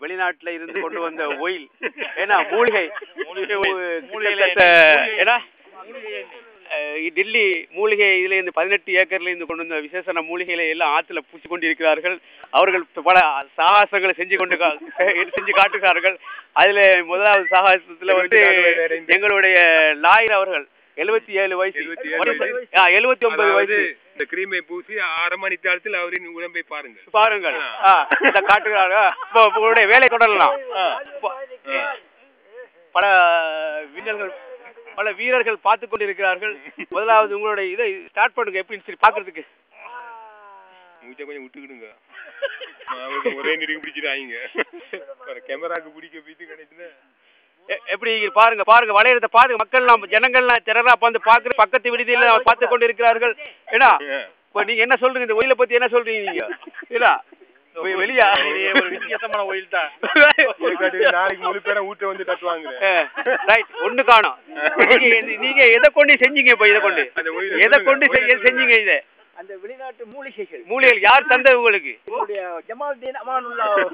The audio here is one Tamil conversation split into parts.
வெளிநாட்டுல இருந்து கொண்டு வந்த ஒயில். ஏன்னா மூலிகை. ஏன்னா டெல்லி மூலிகை இதுல இருந்து பதினெட்டு ஏக்கர்ல இருந்து கொண்டு வந்த விசேஷன மூலிகைகளை எல்லாம் ஆத்துல பூசி கொண்டிருக்கிறார்கள். அவர்கள் பல சாகசங்களை செஞ்சு கொண்டு செஞ்சு காட்டுகிறார்கள். அதுல முதலாவது சாகசத்துல வந்து எங்களுடைய லாயர் அவர்கள் எழுபத்தி ஏழு வயசு. 77 வயசு. எழுபத்தி ஒன்பது வயசு. இந்த கிரீமை பூசி அரை மணி நேரத்தில் அவரின் உடம்பை பாருங்கள். பாருங்கள். காட்டுகிறார்கள் இப்போ உங்களுடைய வேலை தொடரலாம். பல வீரர்கள் பல வீரர்கள் பார்த்து கொண்டிருக்கிறார்கள். முதலாவது உங்களுடைய இதை ஸ்டார்ட் பண்ணுங்க எப்படின்னு சொல்லி பாக்குறதுக்கு கொஞ்சம் விட்டுக்கிடுங்க. ஒரே நெருங்கி பிடிச்சிடாங்க கேமராக்கு பிடிக்க பீத்து கிடைச்சுன்னா எப்படி பாருங்க பாருங்க வளையறத பாருங்க. மக்கள்லாம் ஜனங்கள்லாம் திரளா வந்து பாக்குற பக்கத்து விடுதியில பார்த்து கொண்டிருக்கிறார்கள். ஏன்னா இப்போ நீங்க என்ன சொல்றீங்க? இந்த ஒயில பத்தி என்ன சொல்றீங்க நீங்க? வெ- வெளியா ஒரு வித்தியாசமான ஒயில் தான். நாளைக்கு முழு பேரை வீட்டை வந்து தட்டுவாங்க ரைட் ஒண்ணு காணும். நீங்க எது- கொண்டு செஞ்சீங்க இப்ப இதை கொண்டு? எதை கொண்டு செஞ்சீங்க இதை? அந்த வெளிநாட்டு மூலிகைகள். மூலிகைகள் யார் தந்தது உங்களுக்கு?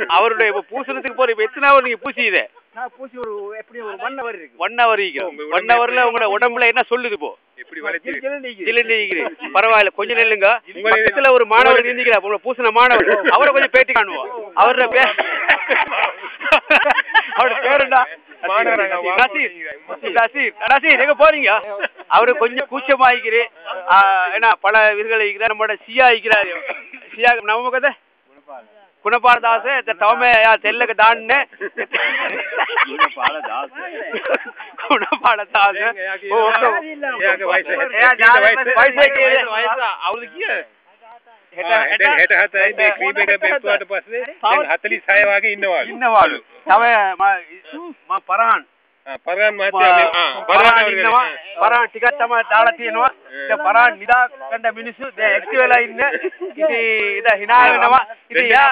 அவருடைய பூசணத்துக்கு போற இப்ப நீங்க பூசி இதை? நான் பூசி ஒரு எப்படி ஒரு ஒன் ஹவர் இருக்கு. ஒன் ஹவர் ஒன் ஹவர்ல உங்களோட உடம்புல என்ன சொல்லுது இப்போ? எப்படி வளைச்சு இதுல நீங்க பரவாயில்ல கொஞ்சம் நில்லுங்க. பக்கத்துல ஒரு மாணவர் நிந்திக்கிறார் உங்களை பூசின மாணவர். அவரை கொஞ்சம் பேட்டி காணுவோம். அவரோட பேர் அவரோட பேர் என்ன மாணவரா, நசீர் நசீர் நசீர் எங்க போறீங்க? அவரு கொஞ்சம் கூச்சமாயிக்கிறே ஏன்னா பல வீரர்கள் இருக்கிறார் நம்மளோட சியா இருக்கிறார் சியா நம்ம கதை කුණපාර දාස තවම එයා සෙල්ලක දාන්න. කුණපාර දාස කුණපාර දාස ඕක එයාගේ වයස එයා වයස වයස අවුරුදු කීයද? හෙට හෙට හතයි මේ ක්‍රීම් එක බෙන්තුවට පස්සේ? දැන් 46 වගේ ඉන්නවලු. ඉන්නවලු. තව මම මම පරාන්. පරාන් මහත්තයා පරාන් ඉන්නවා. පරාන් ටිකක් තමයි දාලා තියෙනවා. ඉතින් පරාන් නිදා ගන්න මිනිස්සු දැන් ඇක්ටිව් වෙලා ඉන්න. ඉතින් ඉතින් hina වෙනවා. ඉතින් යා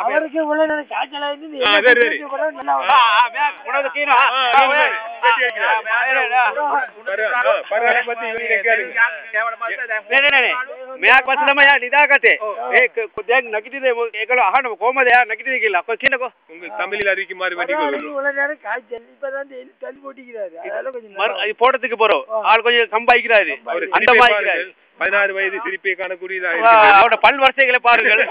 අවරගේ වලන චාචලා ඉන්නේ. ආ වෙරි වෙරි. ආ මෙයා මොනවද කියනවා? ආ ඔය පෙටි කියලා. පරාන් පරාන් පති ඉන්නේ කියලා. නේ නේ නේ. මෙයා පස්සෙම යා නිදාගත්තේ. ඒක දැන් නැගිටිනේ ඒකල අහන්න කොහමද යා නැගිටිනේ කියලා. කො කියනකො. උங்க தமிழ்ல அதுக்கு மாதிரி வட்டி கொடுக்கணும். இவ்வளவு நேரம் காய் ஜல்லி இப்பதான் தள்ளி போட்டிக்கிறாரு. மறு போட்டதுக்கு போறோம். ஆள் கொஞ்சம் கம்பாய்க்கிறாரு. அந்த மாதிரி. பதினாறு வயது சிரிப்பை காணக்கூடியதா அவரோட பல் வரிசைகளை பாருங்கள்.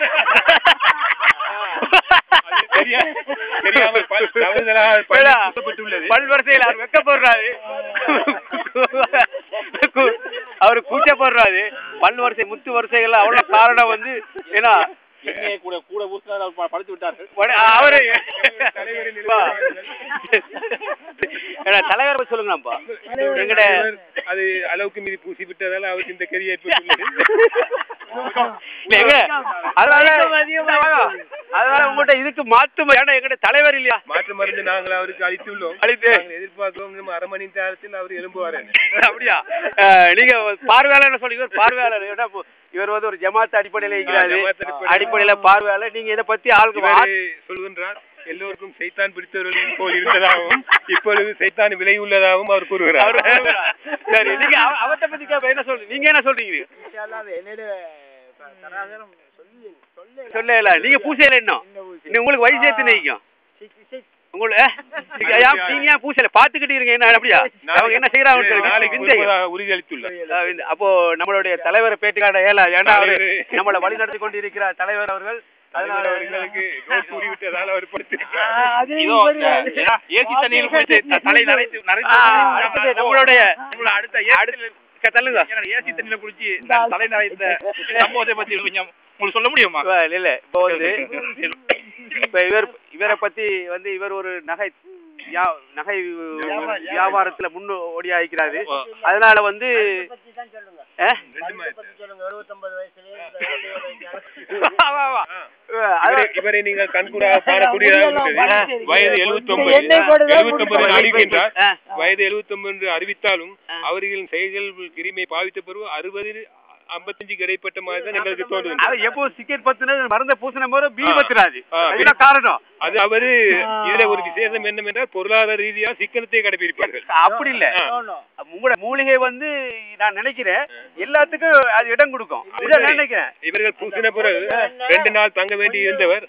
தெரியாமல் பல் தவறுதலாக பல் குத்தப்பட்டுள்ளது. பல் வரிசையில் அவர் வெக்கப்படுறாரு அவரு கூச்சப்படுறாரு. பல் வரிசை முத்து வரிசைகள் அவ்வளவு காரணம் வந்து ஏன்னா எண்ணெயை கூட கூட ஊசினார் அவர் படுத்து விட்டார்கள் அவரு. தலைவர் சொல்லுங்கப்பா எங்கட அது அளவுக்கு மீறி பூசி விட்டதால அவருக்கு இந்த கெரி ஏற்பட்டுள்ளது இல்ல, எங்க அதனால உங்கள்கிட்ட இதுக்கு மாத்து ஏன்னா எங்கட தலைவர் இல்லையா? மாற்று மருந்து நாங்கள் அவருக்கு அளித்துள்ளோம். அளித்து. நாங்கள் எதிர்பார்க்கிறோம் அரை மணி நேரத்தில் அவர் எழும்புவார் அப்படியா? நீங்க பார்வையாளர் சொல்லி இவர் பார்வையாளர். ஏன்னா, இவர் வந்து ஒரு ஜமாத் அடிப்படையில இருக்கிறாரு. அடிப்படையில. பார்வையாளர். நீங்க இத பத்தி ஆளுக்கு சொல்கின்றார் எல்லோருக்கும் சைத்தான் பிடித்தவர்களின் போல் இருந்ததாகவும் இப்பொழுது சைத்தான் விலை உள்ளதாகவும் அவர் கூறுகிறார். சரி நீங்க அவ- அவர்ட்ட பத்தி கேப்ப என்ன சொல்றீங்க? நீங்க என்ன சொல்றீங்க? என்னோட சொல்லல. நீங்க பூசையில இன்னும். இன்னும் உங்களுக்கு வயசு எத்தனை நிக்கும் உங்களுக்கு நீங்க ஏன் பூசையில பாத்துக்கிட்டு இருங்க என்ன அப்படியா? அவங்க என்ன செய்யறாங்க அப்போ நம்மளுடைய தலைவரை பேட்டி காட்ட ஏல ஏன்னா. நம்மளை வழி நடத்தி கொண்டிருக்கிறார் தலைவர் அவர்கள் நம்மளுடைய நம்மளோட அடுத்த ஏசி தண்ணியில குளிச்சு த- தலை நரைத்த சம்பவத்தை பத்தி கொஞ்சம் உங்களுக்கு சொல்ல முடியுமா? இல்ல, இல்ல. இப்போ வந்து இப்ப இவர் இவரை பத்தி வந்து இவர் ஒரு நகை நகை வியாபாரத்துல முன்னோடியா இருக்கிறாரு அதனால வந்து இவரை- நீங்கள் கண்கூடாக காணக்கூடியதாக உள்ளது. வயது எழுபத்தி ஒன்பது எழுபத்தி அறிவிக்கின்றார். வயது எழுபத்தி ஒன்பது என்று அறிவித்தாலும் அவர்களின் செயல்கள் கிருமியை பாவித்த பிறகு அறுபது ஐம்பத்தஞ்சுக்கு இடைப்பட்ட மாதிரி தான் எங்களுக்கு தோன்றுது அது எப்போ சிக்கெட் பத்துனது? மருந்த பூசின போது பீ அதுதான் காரணம்? அது அவரு இதுல ஒரு விசேஷம் என்னவென்றால் பொருளாதார ரீதியா சிக்கனத்தை கடைபிடிப்பார்கள். அப்படி இல்ல. உங்களோட மூலிகை வந்து நான் நினைக்கிறேன் எல்லாத்துக்கும் அது இடம் கொடுக்கும். நினைக்கிறேன். இவர்கள் பூசின பிறகு ரெண்டு நாள் தங்க வேண்டி இருந்தவர்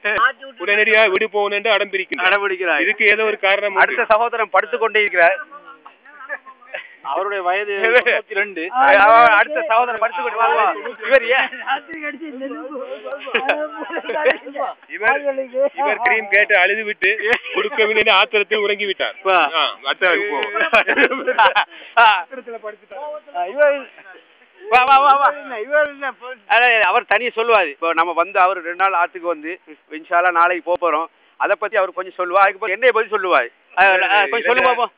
உடனடியா விடு போகணும் என்று அடம் நடவடிக்கிறார் இதுக்கு ஏதோ ஒரு காரணம். அடுத்த சகோதரன் படுத்துக் கொண்டே இருக்கிறார். அவருடைய வயது ரெண்டு அடுத்த சகோதரன் வா. இவர். இவர் இவர் கிரீம் கேட்டு அழுது விட்டு கொடுக்கவில்லை ஆத்திரத்தில் உறங்கி விட்டார் அவர் தனியா சொல்லுவாரு. இப்போ நம்ம வந்து அவர் ரெண்டு நாள் ஆத்துக்கு வந்து இன்ஷால்லா நாளைக்கு போறோம். அதை பத்தி அவர் கொஞ்சம் சொல்லுவா அதுக்கு என்னைய பத்தி சொல்லுவாரு? கொஞ்சம் சொல்லு பாப்போம்.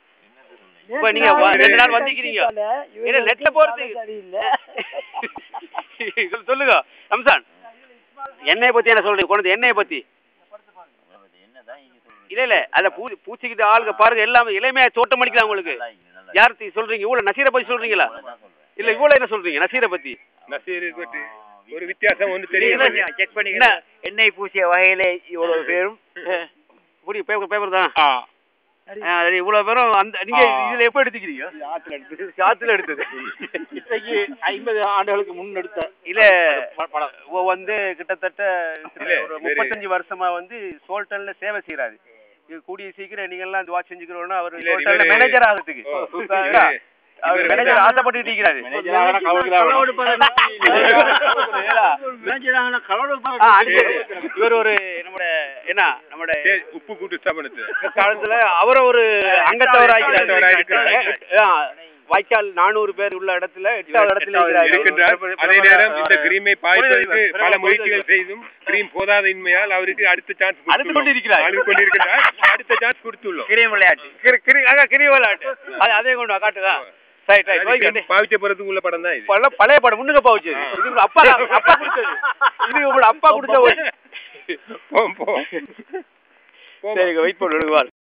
இப்ப நீங்க ரெண்டு நாள் நெட்ல போறது சொல்லுங்க ரம்சான். எண்ணெயை பத்தி என்ன சொல்றீங்க? கொண்டு எண்ணெயை பத்தி? இல்ல இல்ல அத பூ பூச்சிக்கிட்டு ஆளுங்க பாருங்க எல்லாமே இளமையா தோட்டம் அடிக்கலாம் உங்களுக்கு. யார் சொல்றீங்க? இவ்வளவு நசீரை பத்தி சொல்றீங்களா? இல்ல இவ்வளவு என்ன சொல்றீங்க நசீரை பத்தி? நசீரை பற்றி ஒரு வித்தியாசம் ஒன்று தெரியும் செக் பண்ணி எண்ணெய் பூசிய வகையில இவ்வளவு பேரும்? பேப்பர் பேப்பர் தான். இவ்வளவு பேரும் அந்த நீங்க இதுல எப்ப எடுத்துக்கிறீங்க? ஆத்துல எடுத்தது. இன்றைக்கு ஐம்பது ஆண்டுகளுக்கு முன் எடுத்த இல்ல படம். வந்து கிட்டத்தட்ட ஒரு. முப்பத்தஞ்சு வருஷமா வந்து சோல்டன்ல சேவை செய்யறாரு இது கூடிய சீக்கிரம் நீங்க எல்லாம் துவா செஞ்சுக்கிறோம்னா அவர் மேனேஜர் ஆகிறதுக்கு. அவர் மேனேஜர் ஆசைப்பட்டு இருக்கிறாரு. இவர் ஒரு நம்முடைய என்ன நம்முடைய சரி, உப்பு கூட்டு ஸ்தாபனத்து காலத்துல அவரை ஒரு அங்கத்தவர் அங்கத்தவரா ஆக்கிறாரு இருக்கிறாரு. ஆ, வாய்க்கால் நானூறு பேர் உள்ள இடத்துல எட்டாவது இடத்துல இருக்கிறாரு. இருக்கின்றார் அதே நேரம் இந்த கிரீமை பாய்ப்பதற்கு பல. முயற்சிகள் செய்தும் கிரீம் போதாத இன்மையால் அவருக்கு அடுத்த சான்ஸ் அடுத்து கொண்டிருக்கிறார். அடுத்து கொண்டிருக்கிறார். அடுத்த சான்ஸ் கொடுத்துள்ளோம். கிரி விளையாட்டு. கிரி கிரி அங்க கிரி விளையாட்டு. அது அதே கொண்டு வா, காட்டுதா ரைட் ரைட் ஓகே பாவிச்ச பிறகு உள்ள படம் தான் பழைய படம் முன்னுக்கு பாவுச்சு இது உங்க அப்பா அப்பா கொடுத்தது. இது உங்களோட அப்பா கொடுத்த ஒரு போ போ போ சரிங்க வெயிட் பண்ணுங்க